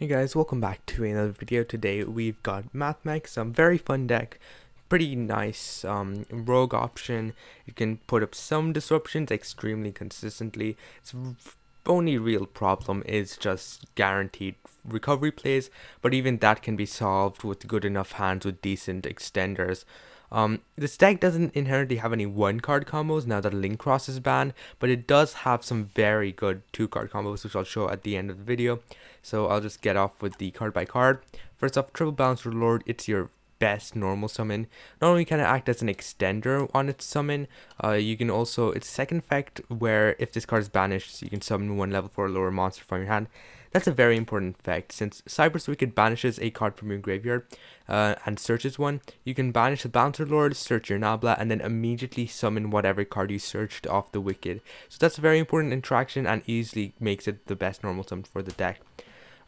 Hey guys, welcome back to another video. Today we've got MathMech, some very fun deck, pretty nice um, rogue option. You can put up some disruptions extremely consistently. Its only real problem is just guaranteed recovery plays, but even that can be solved with good enough hands with decent extenders. Um, this deck doesn't inherently have any one card combos now that Linkross is banned, but it does have some very good two card combos, which I'll show at the end of the video. So I'll just get off with the card by card. First off, Triple Balancer Lord, it's your best normal summon. Not only can it act as an extender on its summon, uh, you can also, its second effect where if this card is banished, you can summon one level 4 lower monster from your hand. That's a very important effect, since Cyberse Wicckid banishes a card from your graveyard uh, and searches one, you can banish the Balancer Lord, search your Nabla, and then immediately summon whatever card you searched off the Wicked. So that's a very important interaction and easily makes it the best normal summon for the deck.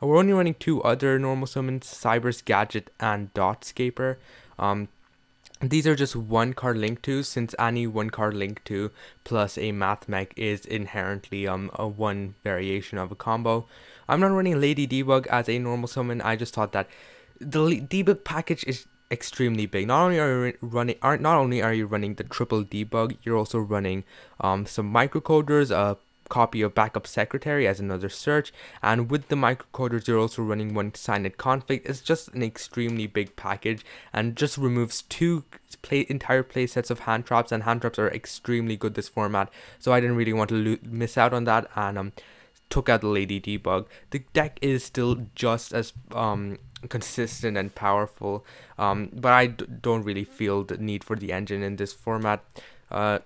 Uh, we're only running two other normal summons, Cyberse Gadget and Dotscaper. Um, these are just one card linked to since any one card linked to plus a math mech is inherently um a one variation of a combo. I'm not running Lady Debug as a normal summon. I just thought that the debug package is extremely big. Not only are you running aren't not only are you running the triple debug, you're also running um some microcoders, uh copy of backup secretary as another search and with the microcoders you're also running one Cynet Conflict. It's just an extremely big package and just removes two play entire play sets of hand traps and hand traps are extremely good this format. So i didn't really want to miss out on that and um took out the lady debug. The deck is still just as um consistent and powerful um but I d- don't really feel the need for the engine in this format. Uh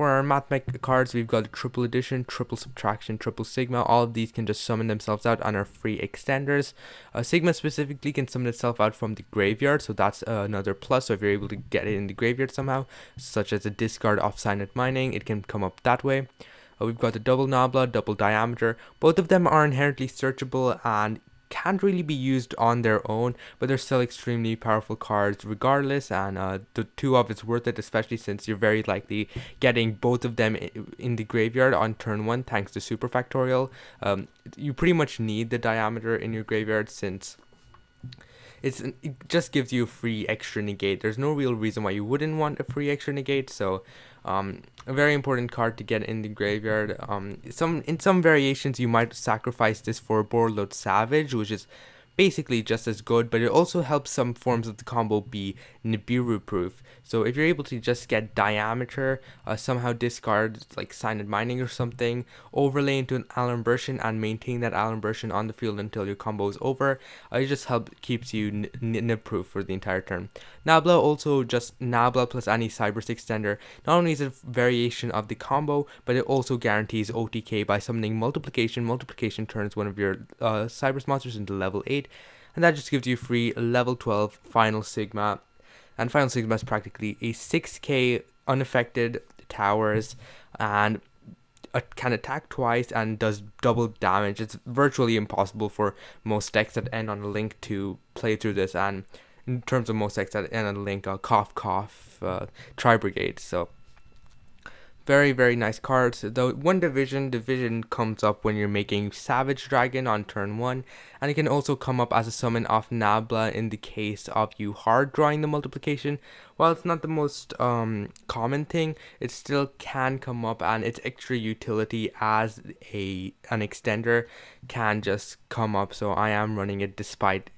for our MathMech cards, we've got triple addition, triple subtraction, triple sigma. All of these can just summon themselves out on our free extenders. Uh, sigma specifically can summon itself out from the graveyard, so that's uh, another plus. So if you're able to get it in the graveyard somehow, such as a discard off Cynet Mining, it can come up that way. Uh, we've got the double Nabla, double diameter. Both of them are inherently searchable and can't really be used on their own, but they're still extremely powerful cards regardless, and uh, the two of it's worth it, especially since you're very likely getting both of them in the graveyard on turn one thanks to Super Factorial. Um, you pretty much need the diameter in your graveyard since it's it just gives you a free extra negate. There's no real reason why you wouldn't want a free extra negate. So, um, a very important card to get in the graveyard. Um, some in some variations you might sacrifice this for Borreload Savage, which is basically just as good, but it also helps some forms of the combo be Nibiru proof. So if you're able to just get diameter, uh, somehow discard like Cynet Mining or something, overlay into an Alembertian and maintain that Alembertian on the field until your combo is over, uh, it just helps keeps you nib proof for the entire turn. Nabla also just Nabla plus any Cyber extender. Not only is it a variation of the combo, but it also guarantees OTK by summoning multiplication. Multiplication turns one of your uh, Cyber monsters into level 8 and that just gives you free level 12 final sigma and final sigma practically a 6k unaffected towers and can attack twice and does double damage. It's virtually impossible for most decks that end on a link to play through this. And in terms of most decks that end on a link uh, cough cough uh, tri brigade. So very, very nice cards. The one division, division comes up when you're making Savage Dragon on turn 1. And it can also come up as a summon off Nabla in the case of you hard drawing the multiplication. While it's not the most um, common thing, it still can come up and its extra utility as a an extender can just come up. So I am running it despite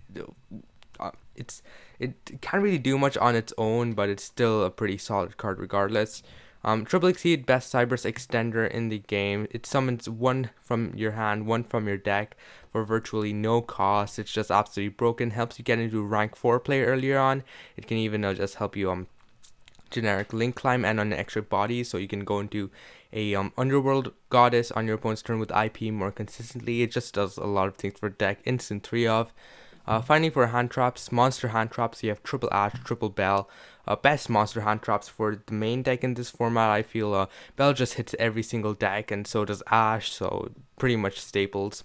uh, it's it can't really do much on its own, but it's still a pretty solid card regardless. Um, Triple Exceed, best Cyberse extender in the game. It summons one from your hand, one from your deck for virtually no cost. It's just absolutely broken. Helps you get into rank 4 play earlier on. It can even uh, just help you um generic link climb and on an extra body so you can go into a um, underworld goddess on your opponent's turn with IP more consistently. It just does a lot of things for deck. Instant 3 of. Uh, finally, for hand traps, monster hand traps, you have triple Ash, triple Bell. Uh, best monster hand traps for the main deck in this format. I feel uh, Bell just hits every single deck, and so does Ash, so pretty much staples.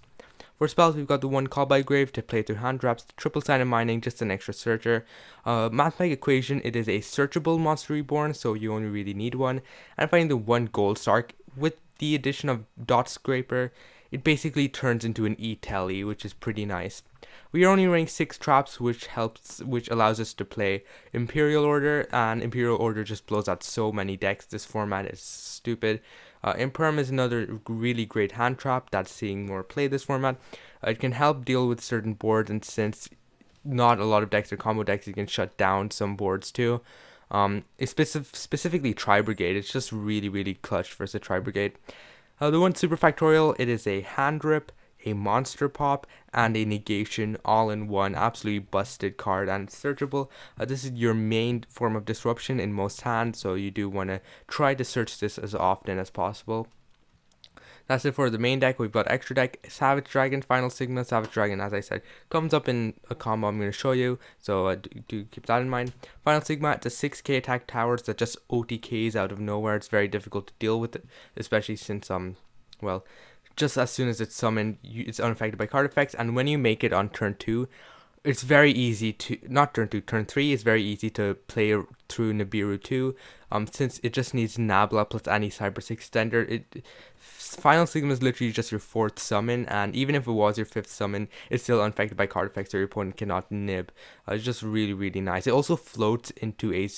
For spells, we've got the one Call by Grave to play through hand traps, triple Cynet Mining, just an extra searcher. Uh, Equation, it is a searchable monster reborn, so you only really need one. And finding the one Gold Star with the addition of Dotscaper, it basically turns into an E-Telly, which is pretty nice. We are only running six traps, which helps, which allows us to play Imperial Order, and Imperial Order just blows out so many decks. This format is stupid. Uh, Imperm is another really great hand trap that's seeing more play this format. Uh, it can help deal with certain boards, and since not a lot of decks are combo decks, you can shut down some boards too. Um, specific, specifically Tri Brigade. It's just really, really clutch versus Tri Brigade. Uh, the one super factorial, it is a hand rip, a monster pop, and a negation all in one. Absolutely busted card, and it's searchable. Uh, this is your main form of disruption in most hands, so you do want to try to search this as often as possible. That's it for the main deck. We've got extra deck, Savage Dragon, Final Sigma. Savage Dragon, as I said, comes up in a combo I'm going to show you, so uh, do, do, keep that in mind. Final Sigma, it's a 6k attack towers that just OTKs out of nowhere. It's very difficult to deal with, it, especially since, um, well, just as soon as it's summoned, you, it's unaffected by card effects, and when you make it on turn 2, it's very easy to not turn two, turn three is very easy to play through Nibiru two. Um, since it just needs Nabla plus any Cyberse extender. It Final Sigma is literally just your fourth summon, and even if it was your fifth summon, it's still unaffected by card effects, so your opponent cannot nib. Uh, it's just really really nice. It also floats into a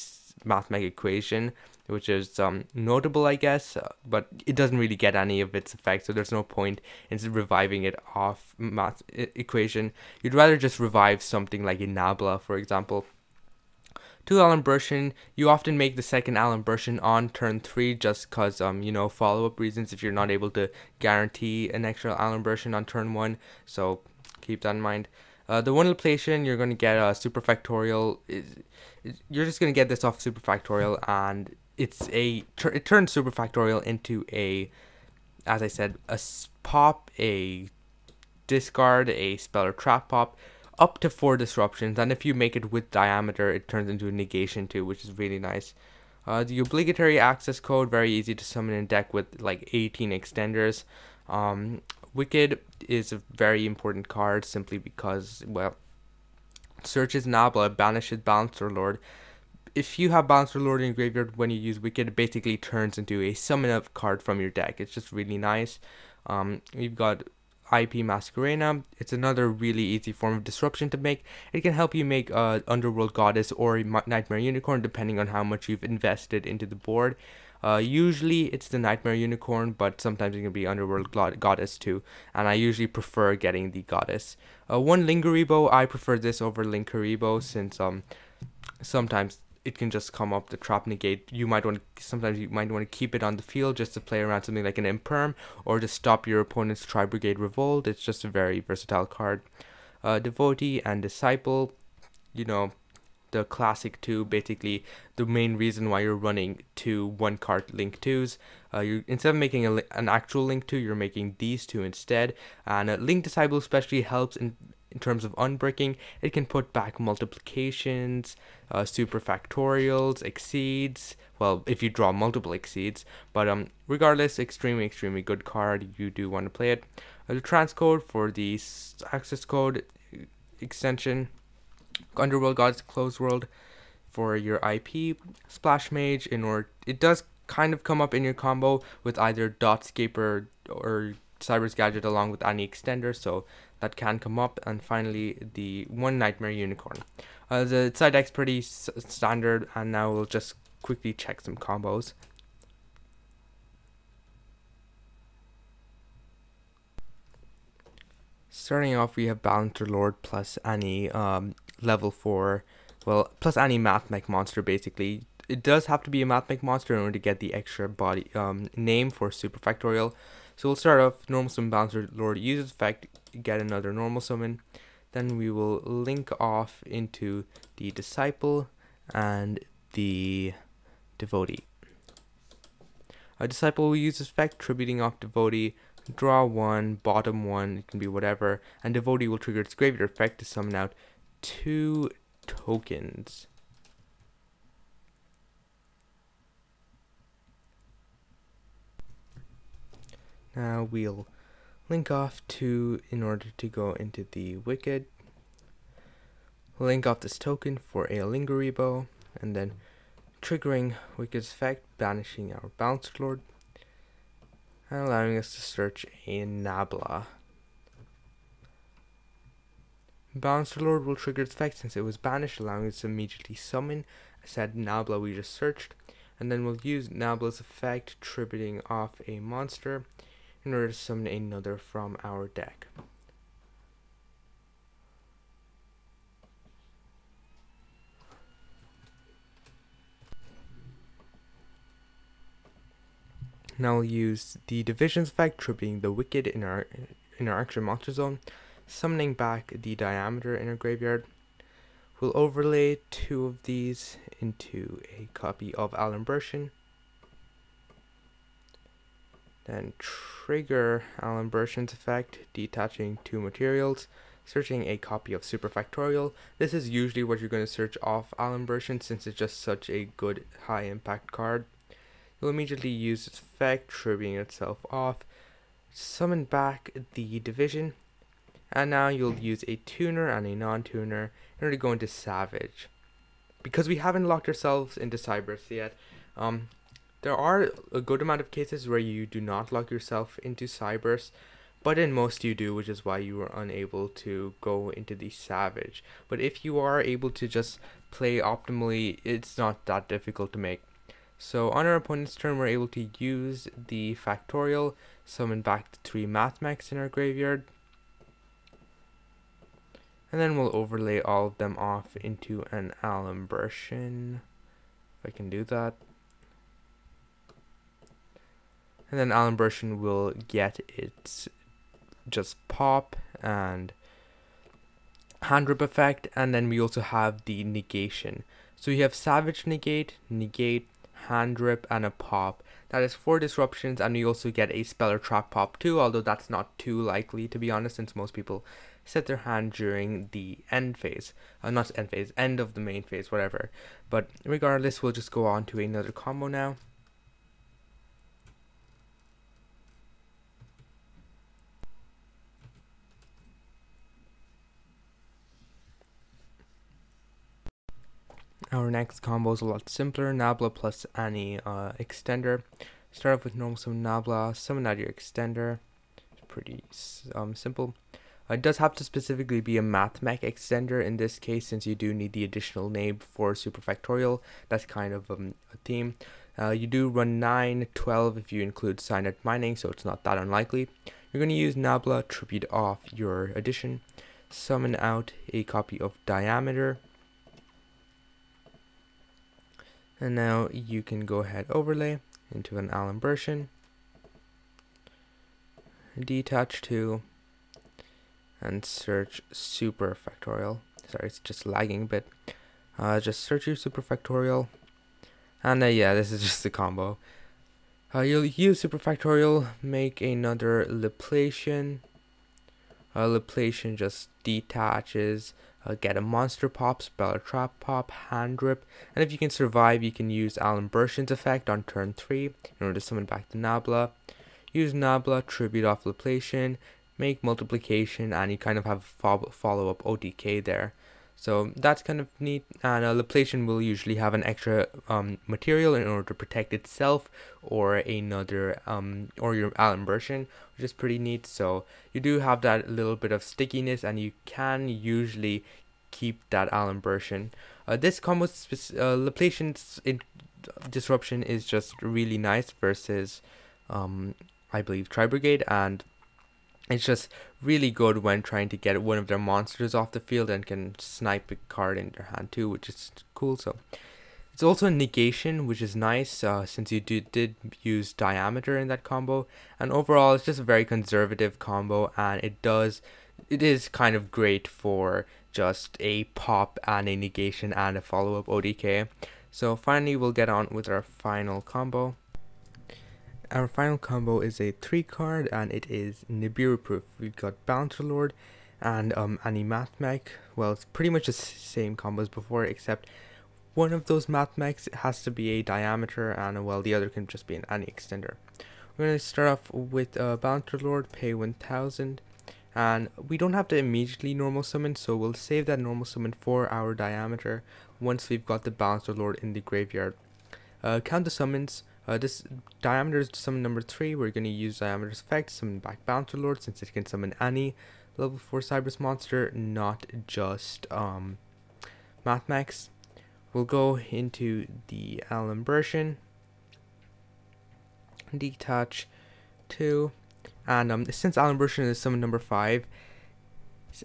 mathematical equation which is um, notable, I guess, uh, but it doesn't really get any of its effects, so there's no point in reviving it off math equation. You'd rather just revive something like a Nabla, for example. To Alembertian, you often make the second Alembertian on turn 3 just because, um, you know, follow-up reasons if you're not able to guarantee an extra Alembertian on turn 1, so keep that in mind. Uh, the one location you're going to get a super factorial. Is, is, you're just going to get this off super factorial, and it's a it turns super factorial into a, as I said, a pop, a discard, a spell or trap pop, up to four disruptions, and if you make it with diameter, it turns into a negation too, which is really nice. Uh, the obligatory access code very easy to summon in deck with like 18 extenders. Um, Wicked is a very important card simply because, well, searches Nabla, banishes Balancer Lord. If you have Balancer Lord in graveyard when you use Wicked, it basically turns into a summon up card from your deck. It's just really nice. Um, you've got IP Masquerena. It's another really easy form of disruption to make. It can help you make uh, Underworld Goddess or Nightmare Unicorn depending on how much you've invested into the board. Uh, usually it's the Nightmare Unicorn, but sometimes it can be Underworld Goddess too, and I usually prefer getting the Goddess. Uh, one Linkuriboh, I prefer this over Linkuriboh since um sometimes it can just come up the trap negate. You might want sometimes you might want to keep it on the field just to play around something like an Imperm or to stop your opponent's Tri Brigade Revolt. It's just a very versatile card. Uh, Devotee and Disciple, you know, the classic two basically the main reason why you're running two one card link twos uh, you instead of making a, an actual link two you're making these two instead. And a link disciple especially helps in in terms of unbricking it can put back multiplications uh, super factorials exceeds. Well if you draw multiple exceeds. But um regardless extremely extremely good card. You do want to play it. Uh, the transcode for the access code extension Underworld Gods Closed World for your IP. Splash Mage in order it does kind of come up in your combo with either Dotscaper or Cyberse Gadget along with any extender, so that can come up. And finally, the one Nightmare Unicorn. Uh, the side deck's pretty standard, and now we'll just quickly check some combos. Starting off, we have Balancer Lord plus any um, level 4, well, plus any math mech monster basically. It does have to be a math mech monster in order to get the extra body um, name for super factorial. So we'll start off normal summon bouncer Lord uses effect, get another normal summon. Then we will link off into the Disciple and the Devotee. A Disciple will use effect, tributing off Devotee, draw one, bottom one, it can be whatever, and Devotee will trigger its graveyard effect to summon out two tokens. Now we'll link off to in order to go into the wicked. Link off this token for a Linkuriboh and then triggering Wicked's effect, banishing our Bounce Lord and allowing us to search a Nabla. Balancer Lord will trigger its effect since it was banished, allowing us to immediately summon said Nabla we just searched. And then we'll use Nabla's effect, tributing off a monster in order to summon another from our deck. Now we'll use the Division's effect, tributing the Wicked in our in our extra monster zone, summoning back the Diameter in our graveyard. We'll overlay two of these into a copy of Alembertian. Then trigger Alembertian's effect, detaching two materials, searching a copy of Superfactorial. This is usually what you're going to search off Alembertian since it's just such a good high impact card. You'll immediately use its effect, tributing itself off, summon back the division, and now you'll use a tuner and a non-tuner in order to go into Savage. Because we haven't locked ourselves into Cyberse yet, um, there are a good amount of cases where you do not lock yourself into Cyberse, but in most you do, which is why you are unable to go into the Savage. But if you are able to just play optimally, it's not that difficult to make. So on our opponent's turn, we're able to use the Factorial, summon back the three Mathmechs in our graveyard, and then we'll overlay all of them off into an Bershin. If I can do that. And then Bershin will get its just pop and hand rip effect. And then we also have the negation. So you have Savage Negate, Negate, Hand Rip, and a Pop. That is four disruptions, and we also get a Speller Trap Pop too, although that's not too likely to be honest, since most people set their hand during the end phase. Uh, not end phase, end of the main phase, whatever. But regardless, we'll just go on to another combo now. Our next combo is a lot simpler, Nabla plus Annie uh, extender. Start off with normal summon Nabla, summon out your extender. It's pretty um, simple. Uh, it does have to specifically be a MathMech extender in this case since you do need the additional name for Superfactorial. That's kind of um, a theme. Uh, you do run 9, 12 if you include Cynet Mining, so it's not that unlikely. You're going to use Nabla, tribute off your addition, summon out a copy of Diameter, and now you can go ahead overlay into an Bershin, detach to and search super factorial. Sorry, it's just lagging a bit. Uh, just search your super factorial. And uh, yeah, this is just a combo. Uh, you'll use super factorial, make another Laplacian. Uh, just detaches, uh, get a monster pop, spell a trap pop, hand rip, and if you can survive, you can use Alembertian's effect on turn 3 in order to summon back the Nabla. Use Nabla, tribute off Laplacian, make multiplication and you kind of have follow up OTK there. So that's kind of neat and a Laplacian will usually have an extra um, material in order to protect itself or another um, or your Alembertian which is pretty neat so you do have that little bit of stickiness and you can usually keep that Alembertian. Uh, this combo uh, Laplacian's disruption is just really nice versus um, I believe Tri Brigade and it's just really good when trying to get one of their monsters off the field and can snipe a card in their hand too, which is cool. So it's also a negation, which is nice uh, since you do, did use diameter in that combo. And overall, it's just a very conservative combo, and it does it is kind of great for just a pop and a negation and a follow up OTK. So finally, we'll get on with our final combo. Our final combo is a 3 card and it is Nibiru proof. We've got Bouncer Lord and um, Annie Mathmech. Well, it's pretty much the same combo as before except one of those Mathmechs has to be a diameter and well the other can just be an Annie extender. We're going to start off with uh, Bouncer Lord, pay 1000 and we don't have to immediately normal summon so we'll save that normal summon for our diameter once we've got the Bouncer Lord in the graveyard. Uh, count the summons uh, this diameter is summon number 3. We're going to use diameter's effect, summon back Bouncer Lord since it can summon any level 4 Cyberse monster, not just um, Mathmechs. We'll go into the Alembertian, detach 2, and um, since Alembertian is summon number 5,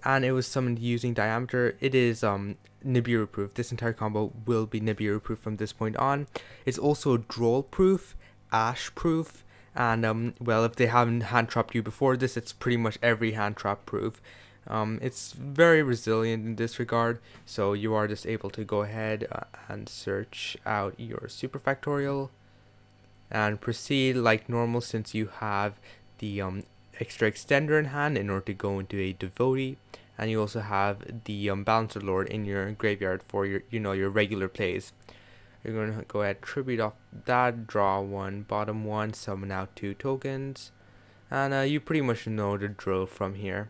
and it was summoned using diameter, it is um, Nibiru proof. This entire combo will be Nibiru proof from this point on. It's also Droll proof, Ash proof, and um, well, if they haven't hand trapped you before this, it's pretty much every hand trap proof. Um, it's very resilient in this regard, so you are just able to go ahead uh, and search out your super factorial and proceed like normal since you have the um, extra extender in hand in order to go into a devotee and you also have the um, balancer lord in your graveyard for your you know your regular plays. You're going to go ahead tribute off that draw one bottom one summon out two tokens and uh, you pretty much know the drill from here.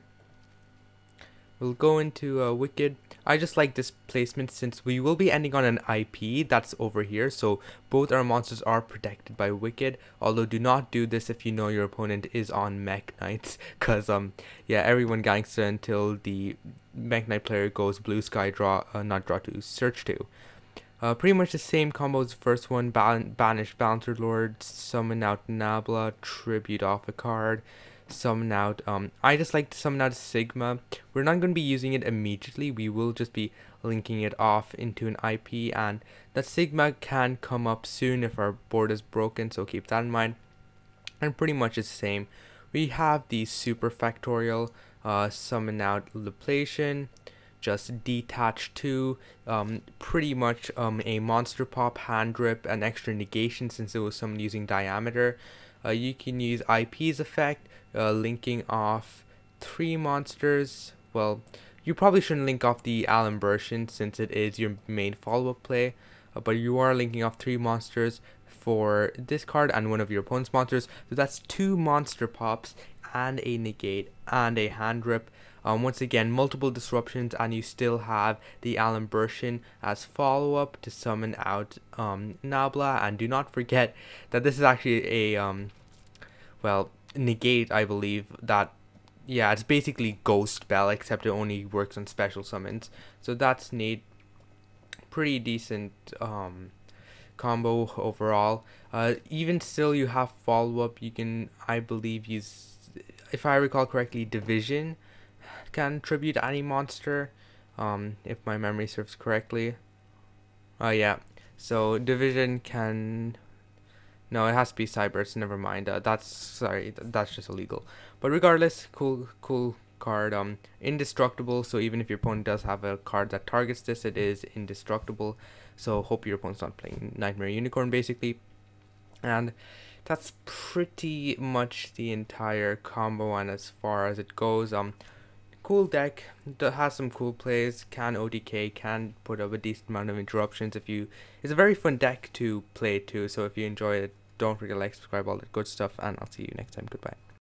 We'll go into uh, wicked I just like this placement since we will be ending on an IP that's over here. So both our monsters are protected by Wicked. Although do not do this if you know your opponent is on Mekk-Knights cause um yeah everyone gangster until the Mekk-Knight player goes blue sky draw uh, not draw to search to uh, pretty much the same combo as the first one. Ban banish Balancer Lord summon out Nabla tribute off a card summon out. Um, I just like to summon out Sigma. We're not going to be using it immediately. We will just be linking it off into an IP and that Sigma can come up soon if our board is broken. So keep that in mind. And pretty much the same. We have the super factorial uh, summon out Laplacian just detach 2, um, pretty much um, a monster pop hand rip an extra negation since it was summoned using diameter uh, you can use IP's effect uh, linking off three monsters. Well, you probably shouldn't link off the Alembertian since it is your main follow-up play, uh, but you are linking off three monsters for this card and one of your opponent's monsters. So that's two monster pops and a negate and a hand rip. Um, once again, multiple disruptions, and you still have the Alembertian as follow up to summon out um, Nabla. And do not forget that this is actually a um, well, negate, I believe, that yeah, it's basically Ghost Spell, except it only works on special summons. So that's neat. Pretty decent um, combo overall. Uh, even still, you have follow up. You can, I believe, use, if I recall correctly, Division can tribute any monster. Um, if my memory serves correctly. Oh uh, yeah. So Division can no, it has to be Cyberse. Never mind. Uh, that's sorry. That's just illegal. But regardless, cool, cool card. Um, indestructible. So even if your opponent does have a card that targets this, it is indestructible. So hope your opponent's not playing Nightmare Unicorn basically. And that's pretty much the entire combo. And as far as it goes, um, cool deck that has some cool plays can OTK can put up a decent amount of interruptions if you it's a very fun deck to play too so if you enjoy it don't forget to like subscribe all that good stuff and I'll see you next time. Goodbye